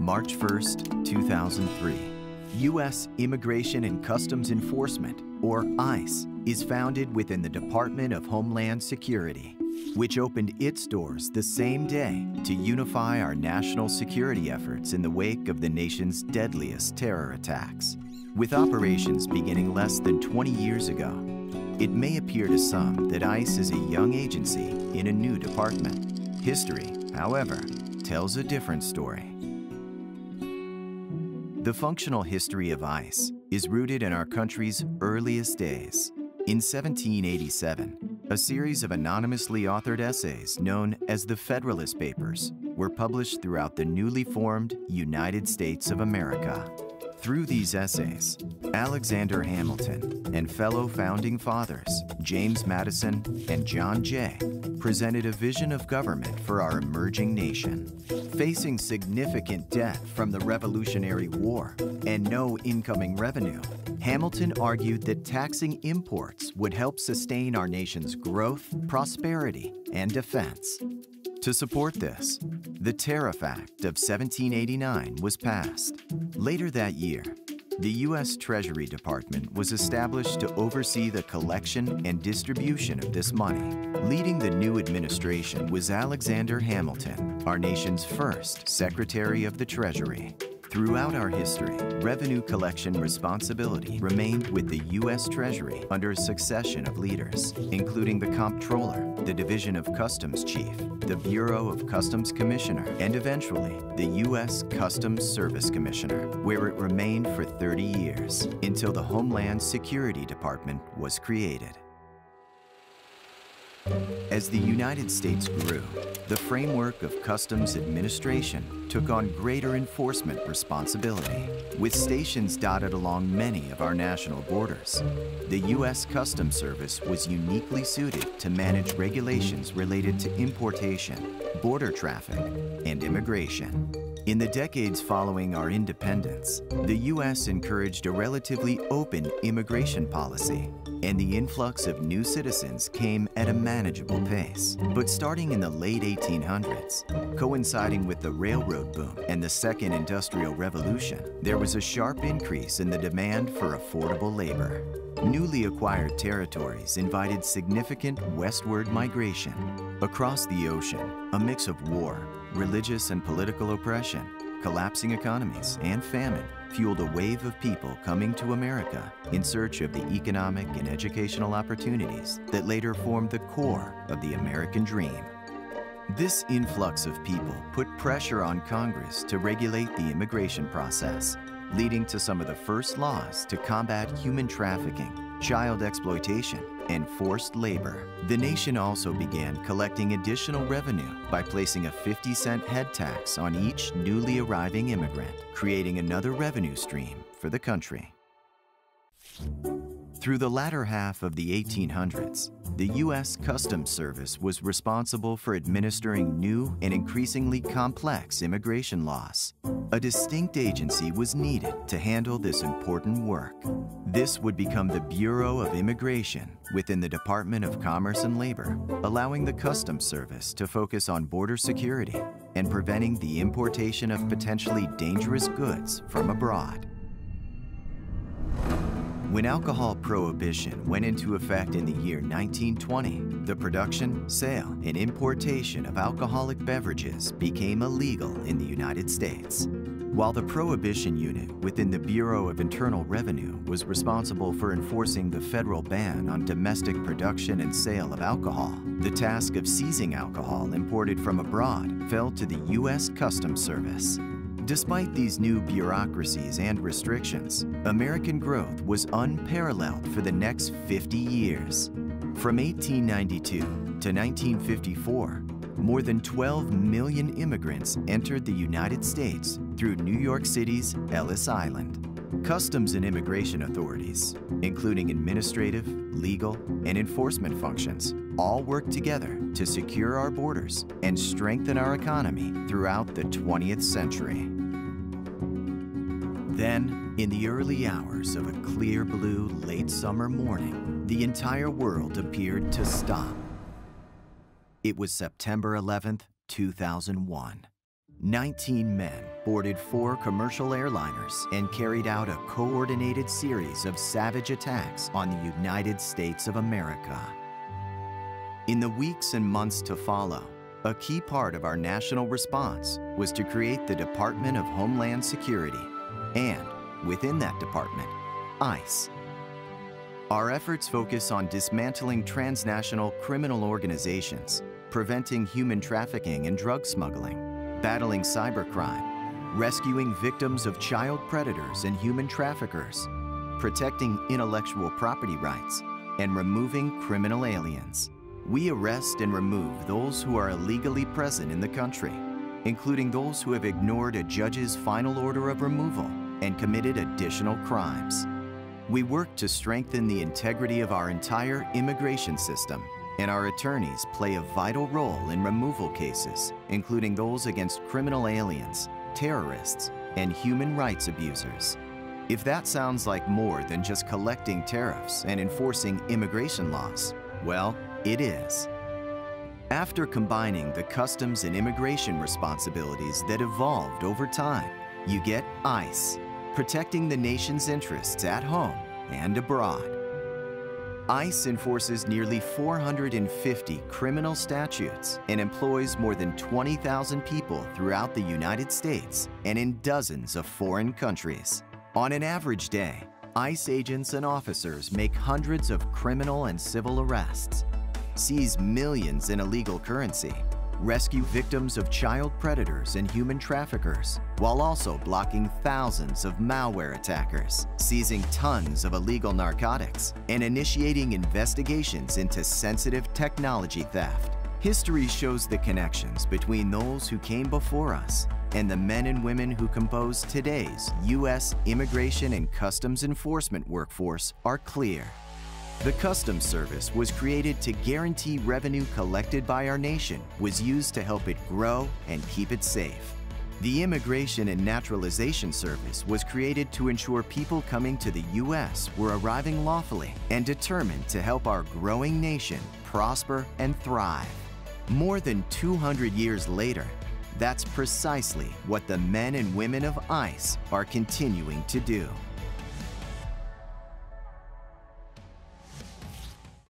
March 1st, 2003. U.S. Immigration and Customs Enforcement, or ICE, is founded within the Department of Homeland Security, which opened its doors the same day to unify our national security efforts in the wake of the nation's deadliest terror attacks. With operations beginning less than 20 years ago, it may appear to some that ICE is a young agency in a new department. History, however, tells a different story. The functional history of ICE is rooted in our country's earliest days. In 1787, a series of anonymously authored essays known as the Federalist Papers were published throughout the newly formed United States of America. Through these essays, Alexander Hamilton and fellow founding fathers James Madison and John Jay presented a vision of government for our emerging nation. Facing significant debt from the Revolutionary War and no incoming revenue, Hamilton argued that taxing imports would help sustain our nation's growth, prosperity, and defense. To support this, the Tariff Act of 1789 was passed. Later that year, the U.S. Treasury Department was established to oversee the collection and distribution of this money. Leading the new administration was Alexander Hamilton, our nation's first Secretary of the Treasury. Throughout our history, revenue collection responsibility remained with the U.S. Treasury under a succession of leaders, including the Comptroller, the Division of Customs Chief, the Bureau of Customs Commissioner, and eventually the U.S. Customs Service Commissioner, where it remained for 30 years until the Homeland Security Department was created. As the United States grew, the framework of customs administration took on greater enforcement responsibility. With stations dotted along many of our national borders, the U.S. Customs Service was uniquely suited to manage regulations related to importation, border traffic, and immigration. In the decades following our independence, the U.S. encouraged a relatively open immigration policy and the influx of new citizens came at a manageable pace. But starting in the late 1800s, coinciding with the railroad boom and the Second Industrial Revolution, there was a sharp increase in the demand for affordable labor. Newly acquired territories invited significant westward migration. Across the ocean, a mix of war, religious and political oppression, collapsing economies, and famine fueled a wave of people coming to America in search of the economic and educational opportunities that later formed the core of the American dream. This influx of people put pressure on Congress to regulate the immigration process, leading to some of the first laws to combat human trafficking, child exploitation, and forced labor. The nation also began collecting additional revenue by placing a 50 cent head tax on each newly arriving immigrant, creating another revenue stream for the country. Through the latter half of the 1800s, the U.S. Customs Service was responsible for administering new and increasingly complex immigration laws. A distinct agency was needed to handle this important work. This would become the Bureau of Immigration within the Department of Commerce and Labor, allowing the Customs Service to focus on border security and preventing the importation of potentially dangerous goods from abroad. When alcohol prohibition went into effect in the year 1920, the production, sale, and importation of alcoholic beverages became illegal in the United States. While the Prohibition Unit within the Bureau of Internal Revenue was responsible for enforcing the federal ban on domestic production and sale of alcohol, the task of seizing alcohol imported from abroad fell to the U.S. Customs Service. Despite these new bureaucracies and restrictions, American growth was unparalleled for the next 50 years. From 1892 to 1954, more than 12 million immigrants entered the United States through New York City's Ellis Island. Customs and immigration authorities, including administrative, legal, and enforcement functions, all work together to secure our borders and strengthen our economy throughout the 20th century. Then, in the early hours of a clear blue late summer morning, the entire world appeared to stop. It was September 11th, 2001. 19 men boarded four commercial airliners and carried out a coordinated series of savage attacks on the United States of America. In the weeks and months to follow, a key part of our national response was to create the Department of Homeland Security and, within that department, ICE. Our efforts focus on dismantling transnational criminal organizations, preventing human trafficking and drug smuggling, battling cybercrime, rescuing victims of child predators and human traffickers, protecting intellectual property rights, and removing criminal aliens. We arrest and remove those who are illegally present in the country, including those who have ignored a judge's final order of removal and committed additional crimes. We work to strengthen the integrity of our entire immigration system, and our attorneys play a vital role in removal cases, including those against criminal aliens, terrorists, and human rights abusers. If that sounds like more than just collecting tariffs and enforcing immigration laws, well, it is. After combining the customs and immigration responsibilities that evolved over time, you get ICE, protecting the nation's interests at home and abroad. ICE enforces nearly 450 criminal statutes and employs more than 20,000 people throughout the United States and in dozens of foreign countries. On an average day, ICE agents and officers make hundreds of criminal and civil arrests, seize millions in illegal currency, rescue victims of child predators and human traffickers, while also blocking thousands of malware attackers, seizing tons of illegal narcotics, and initiating investigations into sensitive technology theft. History shows the connections between those who came before us and the men and women who compose today's U.S. immigration and customs enforcement workforce are clear. The Customs Service was created to guarantee revenue collected by our nation was used to help it grow and keep it safe. The Immigration and Naturalization Service was created to ensure people coming to the U.S. were arriving lawfully and determined to help our growing nation prosper and thrive. More than 200 years later, that's precisely what the men and women of ICE are continuing to do.